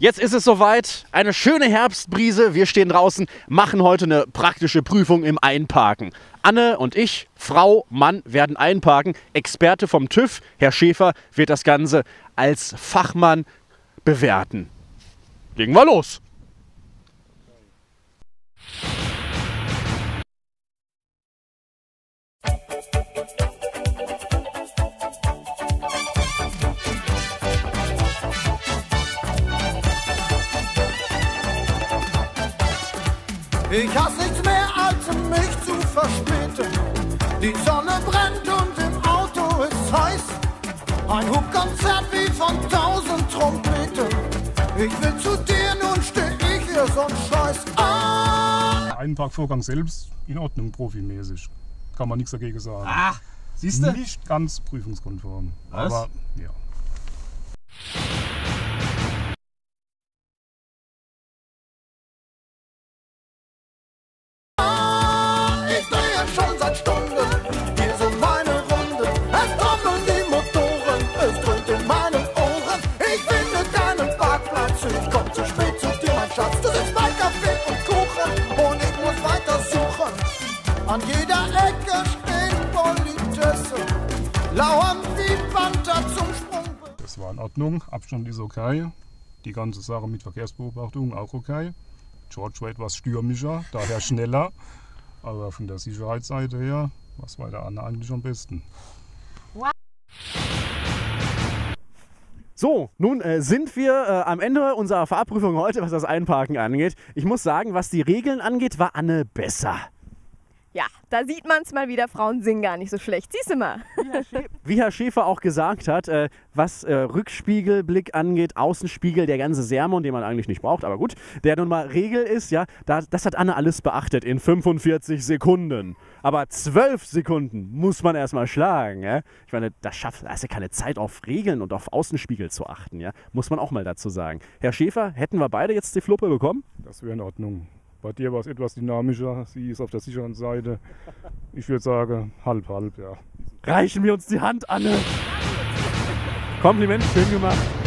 Jetzt ist es soweit. Eine schöne Herbstbrise. Wir stehen draußen, machen heute eine praktische Prüfung im Einparken. Anne und ich, Frau, Mann, werden einparken. Experte vom TÜV, Herr Schäfer, wird das Ganze als Fachmann bewerten. Legen wir los. Ich hasse nichts mehr, als mich zu verspäten. Die Sonne brennt und im Auto ist heiß. Ein Hubkonzert wie von tausend Trompeten. Ich will zu dir, nun steh ich hier so'n Scheiß. Ah! Der Einparkvorgang selbst in Ordnung, profimäßig. Kann man nichts dagegen sagen. Ach, siehst du? Nicht ganz prüfungskonform. Was? Aber ja. Bei Kaffee und Kuchen und ich muss weiter suchen. An jeder Ecke stehen Politessen, lauern wie Panther zum Sprung. Das war in Ordnung. Abstand ist okay. Die ganze Sache mit Verkehrsbeobachtung auch okay. George war etwas stürmischer, daher schneller. Aber von der Sicherheitsseite her war es bei der Anne eigentlich am besten. So, nun äh, sind wir äh, am Ende unserer Fahrprüfung heute, was das Einparken angeht. Ich muss sagen, was die Regeln angeht, war Anne besser. Ja, da sieht man es mal wieder, Frauen singen gar nicht so schlecht. Siehst du mal. Wie Herr Schäfer auch gesagt hat, äh, was äh, Rückspiegelblick angeht, Außenspiegel, der ganze Sermon, den man eigentlich nicht braucht, aber gut, der nun mal Regel ist, ja, da, das hat Anne alles beachtet in 45 Sekunden. Aber 12 Sekunden muss man erstmal schlagen, ja. Ich meine, das schafft, da ist ja keine Zeit auf Regeln und auf Außenspiegel zu achten, ja. Muss man auch mal dazu sagen. Herr Schäfer, hätten wir beide jetzt die Fluppe bekommen? Das wäre in Ordnung. Bei dir war es etwas dynamischer. Sie ist auf der sicheren Seite. Ich würde sagen, halb, halb, ja. Reichen wir uns die Hand, Anne. Kompliment, schön gemacht.